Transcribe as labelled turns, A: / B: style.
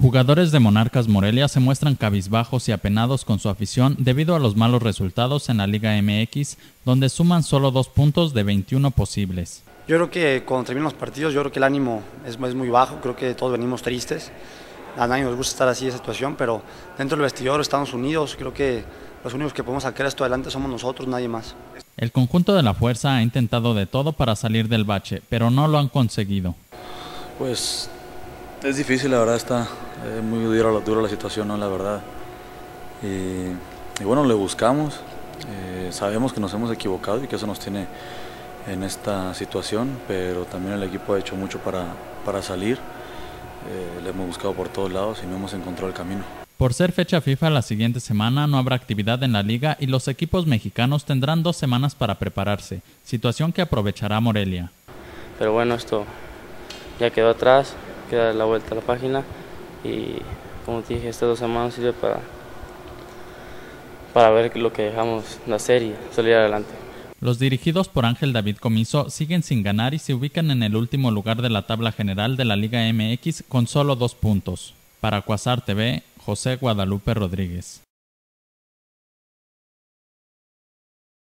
A: Jugadores de Monarcas Morelia se muestran cabizbajos y apenados con su afición debido a los malos resultados en la Liga MX, donde suman solo dos puntos de 21 posibles.
B: Yo creo que cuando terminan los partidos, yo creo que el ánimo es, muy bajo, creo que todos venimos tristes. A nadie nos gusta estar así de situación, pero dentro del vestidor estamos unidos, creo que los únicos que podemos sacar esto adelante somos nosotros, nadie más.
A: El conjunto de la fuerza ha intentado de todo para salir del bache, pero no lo han conseguido.
C: Pues es difícil, la verdad está muy dura, dura la situación, ¿no? la verdad. Y, bueno, le buscamos, eh, sabemos que nos hemos equivocado y que eso nos tiene en esta situación, pero también el equipo ha hecho mucho para, para salir. Eh, le hemos buscado por todos lados y no hemos encontrado el camino.
A: Por ser fecha FIFA la siguiente semana no habrá actividad en la liga y los equipos mexicanos tendrán dos semanas para prepararse, situación que aprovechará Morelia.
D: Pero bueno, esto ya quedó atrás, queda la vuelta a la página y como te dije, estas dos semanas sirve para, para ver lo que dejamos la serie, salir adelante.
A: Los dirigidos por Ángel David Comiso siguen sin ganar y se ubican en el último lugar de la tabla general de la Liga MX con solo dos puntos. Para Cuasar TV, José Guadalupe Rodríguez.